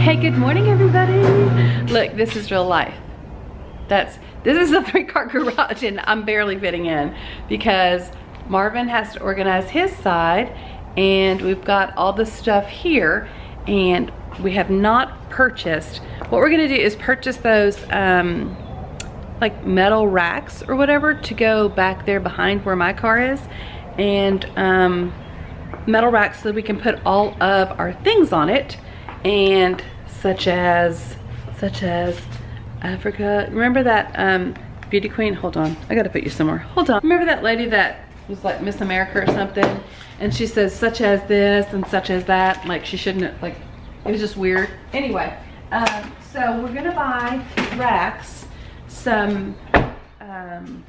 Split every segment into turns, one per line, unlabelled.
Hey, good morning everybody. Look, this is real life. That's, this is a three car garage and I'm barely fitting in because Marvin has to organize his side and we've got all the stuff here and we have not purchased. What we're gonna do is purchase those um, like metal racks or whatever to go back there behind where my car is and um, metal racks so we can put all of our things on it and such as such as Africa. Remember that um, beauty queen? Hold on. I gotta put you somewhere. Hold on. Remember that lady that was like Miss America or something? And she says such as this and such as that. Like she shouldn't like it was just weird. Anyway um, so we're gonna buy racks some um,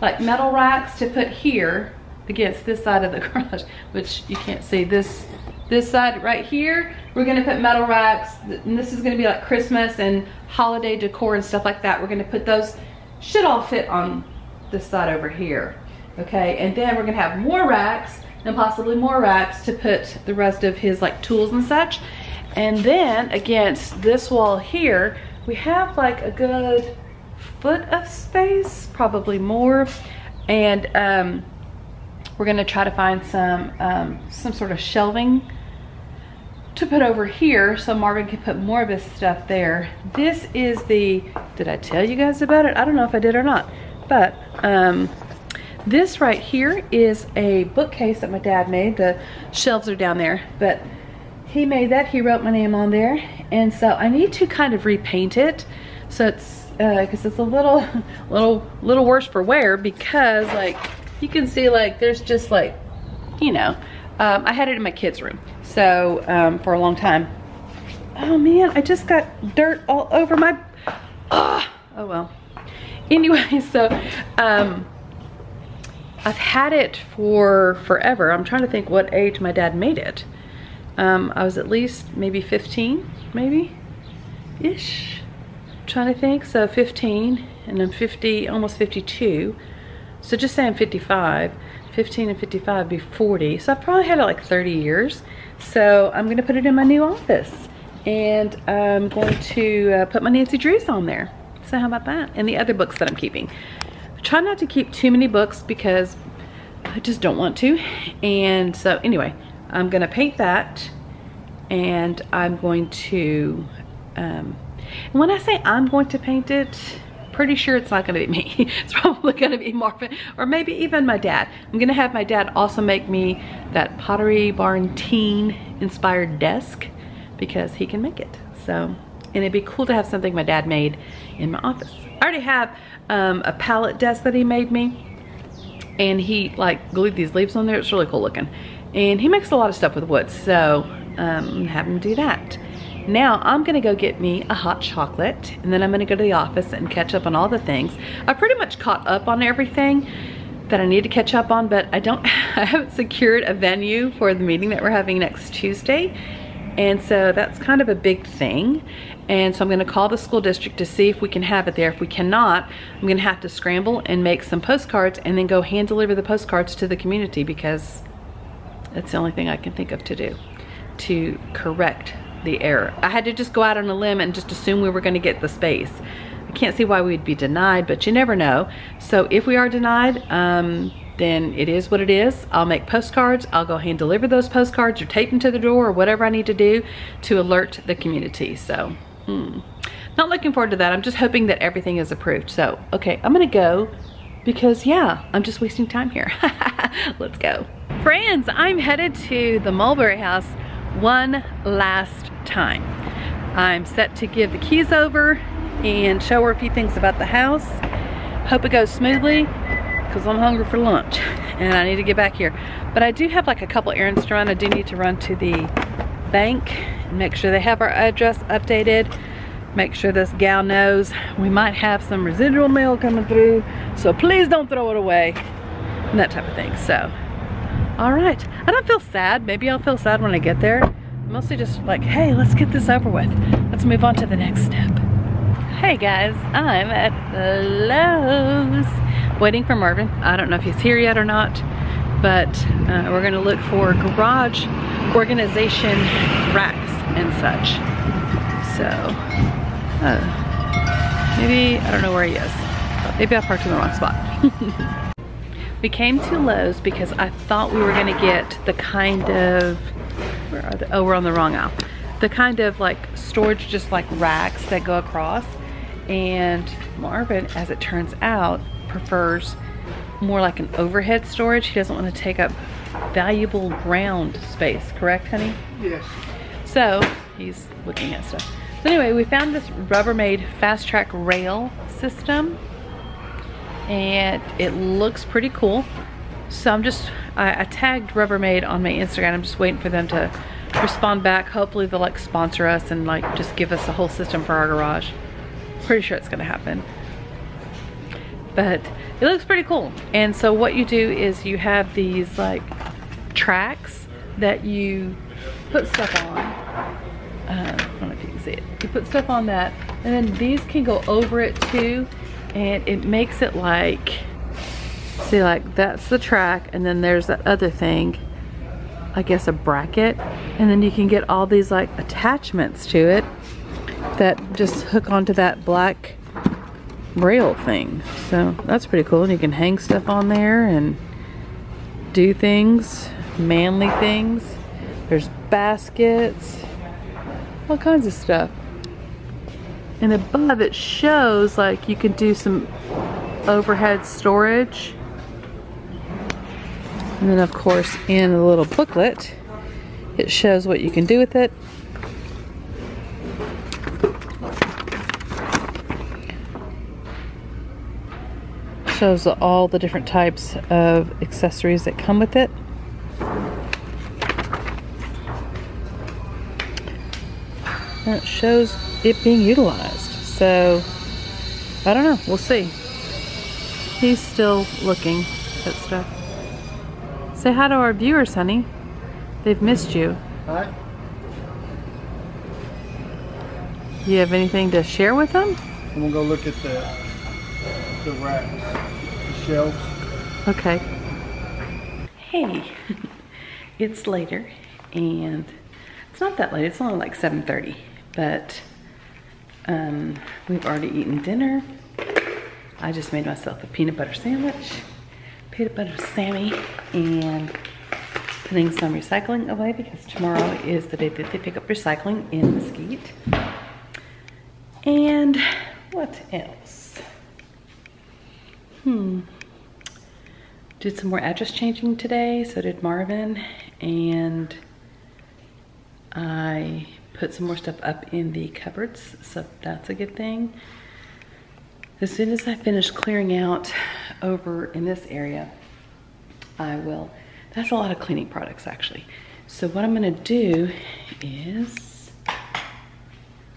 like metal racks to put here against this side of the garage, which you can't see. This this side right here, we're gonna put metal racks, and this is gonna be like Christmas and holiday decor and stuff like that. We're gonna put those, should all fit on this side over here. Okay, and then we're gonna have more racks and possibly more racks to put the rest of his like tools and such. And then against this wall here, we have like a good foot of space, probably more. And um, we're gonna try to find some, um, some sort of shelving to put over here so Marvin can put more of his stuff there. This is the, did I tell you guys about it? I don't know if I did or not, but um, this right here is a bookcase that my dad made. The shelves are down there, but he made that, he wrote my name on there. And so I need to kind of repaint it. So it's, uh, cause it's a little, little, little worse for wear because like, you can see like, there's just like, you know, um, I had it in my kids room. So, um, for a long time. Oh man, I just got dirt all over my, oh, oh well. Anyway, so, um, I've had it for forever. I'm trying to think what age my dad made it. Um, I was at least maybe 15, maybe, ish. trying to think, so 15, and I'm 50, almost 52. So just saying 55, 15 and 55 be 40. So I've probably had it like 30 years. So I'm gonna put it in my new office. And I'm going to uh, put my Nancy Drews on there. So how about that? And the other books that I'm keeping. I try not to keep too many books because I just don't want to. And so anyway, I'm gonna paint that and I'm going to, um, when I say I'm going to paint it, pretty sure it's not gonna be me. it's probably gonna be Marvin or maybe even my dad. I'm gonna have my dad also make me that Pottery Barn teen inspired desk because he can make it. So, and it'd be cool to have something my dad made in my office. I already have um, a pallet desk that he made me and he like glued these leaves on there. It's really cool looking. And he makes a lot of stuff with wood, so um, have him do that. Now I'm gonna go get me a hot chocolate and then I'm gonna go to the office and catch up on all the things. I pretty much caught up on everything that I need to catch up on, but I don't, I haven't secured a venue for the meeting that we're having next Tuesday. And so that's kind of a big thing. And so I'm gonna call the school district to see if we can have it there. If we cannot, I'm gonna have to scramble and make some postcards and then go hand deliver the postcards to the community because that's the only thing I can think of to do to correct the error. I had to just go out on a limb and just assume we were gonna get the space. I can't see why we'd be denied, but you never know. So if we are denied, um, then it is what it is. I'll make postcards. I'll go hand deliver those postcards or tape them to the door or whatever I need to do to alert the community. So, hmm. Not looking forward to that. I'm just hoping that everything is approved. So, okay, I'm gonna go because yeah, I'm just wasting time here. Let's go. Friends, I'm headed to the Mulberry House one last time. I'm set to give the keys over and show her a few things about the house. Hope it goes smoothly because I'm hungry for lunch and I need to get back here. But I do have like a couple errands to run. I do need to run to the bank and make sure they have our address updated. Make sure this gal knows we might have some residual mail coming through. So please don't throw it away and that type of thing. So all right. I don't feel sad. Maybe I'll feel sad when I get there. Mostly just like, hey, let's get this over with. Let's move on to the next step. Hey guys, I'm at Lowe's. Waiting for Marvin. I don't know if he's here yet or not, but uh, we're gonna look for garage organization racks and such. So, uh, maybe, I don't know where he is. Maybe I parked in the wrong spot. we came to Lowe's because I thought we were gonna get the kind of, where uh, are the, oh, we're on the wrong aisle. The kind of like storage, just like racks that go across. And Marvin, as it turns out, prefers more like an overhead storage. He doesn't want to take up valuable ground space, correct, honey?
Yes.
So he's looking at stuff. So anyway, we found this Rubbermaid fast track rail system and it looks pretty cool. So I'm just, I, I tagged Rubbermaid on my Instagram. I'm just waiting for them to respond back. Hopefully they'll like sponsor us and like just give us a whole system for our garage. Pretty sure it's gonna happen. But it looks pretty cool. And so what you do is you have these like tracks that you put stuff on. Uh, I don't know if you can see it. You put stuff on that and then these can go over it too and it makes it like, see like that's the track and then there's that other thing, I guess a bracket. And then you can get all these like attachments to it that just hook onto that black rail thing. So that's pretty cool. And you can hang stuff on there and do things, manly things. There's baskets, all kinds of stuff. And above it shows like you can do some overhead storage. And then of course in a little booklet, it shows what you can do with it. shows all the different types of accessories that come with it. And it shows it being utilized. So, I don't know. We'll see. He's still looking at stuff. Say hi to our viewers, honey. They've missed you.
Hi.
You have anything to share with them?
I'm gonna go look at the the racks shelves.
Okay. Hey, it's later and it's not that late. It's only like 7.30, but um, we've already eaten dinner. I just made myself a peanut butter sandwich, peanut butter Sammy, and putting some recycling away because tomorrow is the day that they pick up recycling in Mesquite. And what else? Hmm. Did some more address changing today, so did Marvin, and I put some more stuff up in the cupboards, so that's a good thing. As soon as I finish clearing out over in this area, I will, that's a lot of cleaning products actually. So what I'm gonna do is,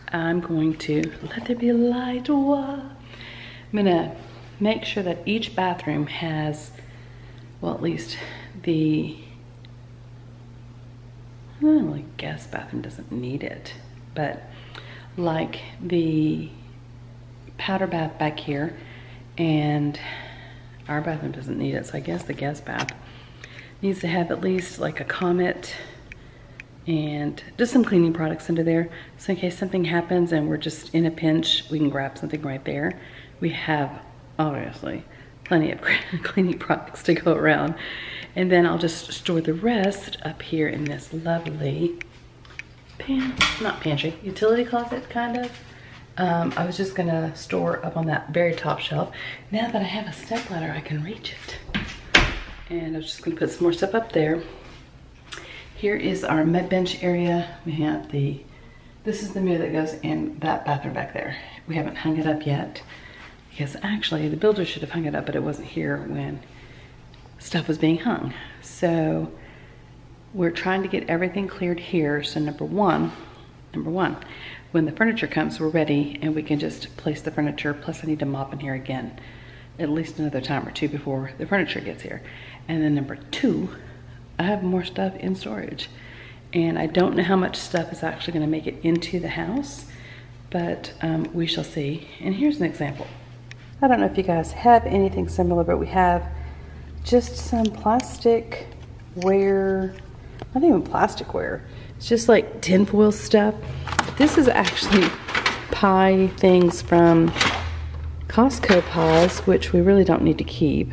I'm going to, let there be light, I'm gonna make sure that each bathroom has well, at least the, I don't really guess bathroom doesn't need it, but like the powder bath back here and our bathroom doesn't need it, so I guess the guest bath needs to have at least like a Comet and just some cleaning products under there. So in case something happens and we're just in a pinch, we can grab something right there. We have, obviously, plenty of cleaning products to go around. And then I'll just store the rest up here in this lovely pan, not pantry, utility closet kind of. Um, I was just gonna store up on that very top shelf. Now that I have a step ladder, I can reach it. And I was just gonna put some more stuff up there. Here is our med bench area. We have the, this is the mirror that goes in that bathroom back there. We haven't hung it up yet because actually the builder should have hung it up, but it wasn't here when stuff was being hung. So we're trying to get everything cleared here. So number one, number one, when the furniture comes, we're ready and we can just place the furniture. Plus I need to mop in here again, at least another time or two before the furniture gets here. And then number two, I have more stuff in storage. And I don't know how much stuff is actually gonna make it into the house, but um, we shall see. And here's an example. I don't know if you guys have anything similar, but we have just some plastic ware not even plastic ware. It's just like tinfoil stuff. This is actually pie things from Costco pies, which we really don't need to keep.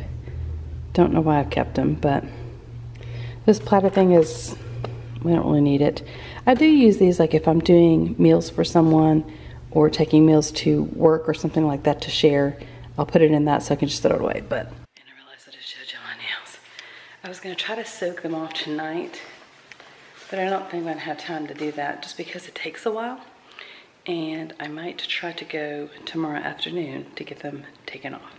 Don't know why I've kept them, but this platter thing is, we don't really need it. I do use these like if I'm doing meals for someone or taking meals to work or something like that to share. I'll put it in that so I can just throw it away, but. And I realized I showed you my nails. I was gonna try to soak them off tonight, but I don't think I'm gonna have time to do that just because it takes a while. And I might try to go tomorrow afternoon to get them taken off.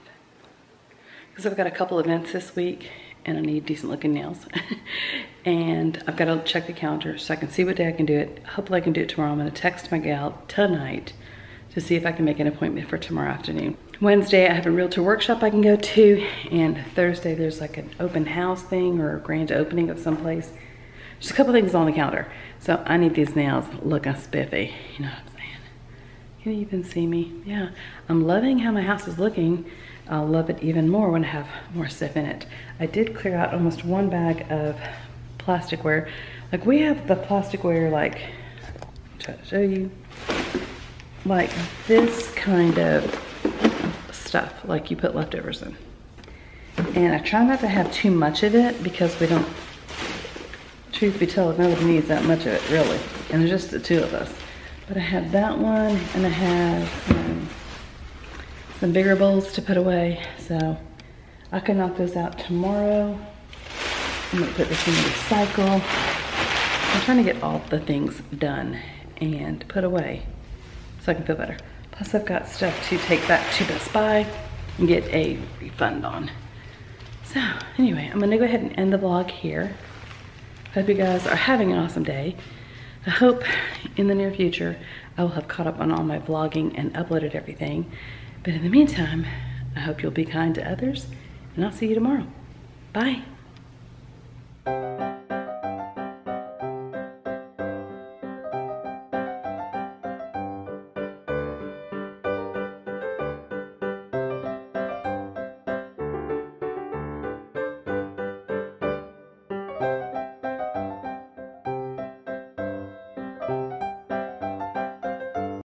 Because I've got a couple events this week and I need decent looking nails. and I've got to check the calendar so I can see what day I can do it. Hopefully I can do it tomorrow. I'm gonna text my gal tonight to see if I can make an appointment for tomorrow afternoon. Wednesday, I have a realtor workshop I can go to, and Thursday, there's like an open house thing or a grand opening of some place. Just a couple things on the counter. So I need these nails looking spiffy, you know what I'm saying? Can you even see me? Yeah, I'm loving how my house is looking. I'll love it even more when I have more stuff in it. I did clear out almost one bag of plasticware. Like we have the plasticware like, try to show you, like this kind of stuff, like you put leftovers in. And I try not to have too much of it because we don't, truth be told, nobody needs that much of it, really. And just the two of us. But I have that one, and I have um, some bigger bowls to put away. So I can knock those out tomorrow. I'm gonna put this in the recycle. I'm trying to get all the things done and put away so I can feel better. Plus I've got stuff to take back to Best Buy and get a refund on. So anyway, I'm gonna go ahead and end the vlog here. Hope you guys are having an awesome day. I hope in the near future I will have caught up on all my vlogging and uploaded everything. But in the meantime, I hope you'll be kind to others and I'll see you tomorrow. Bye.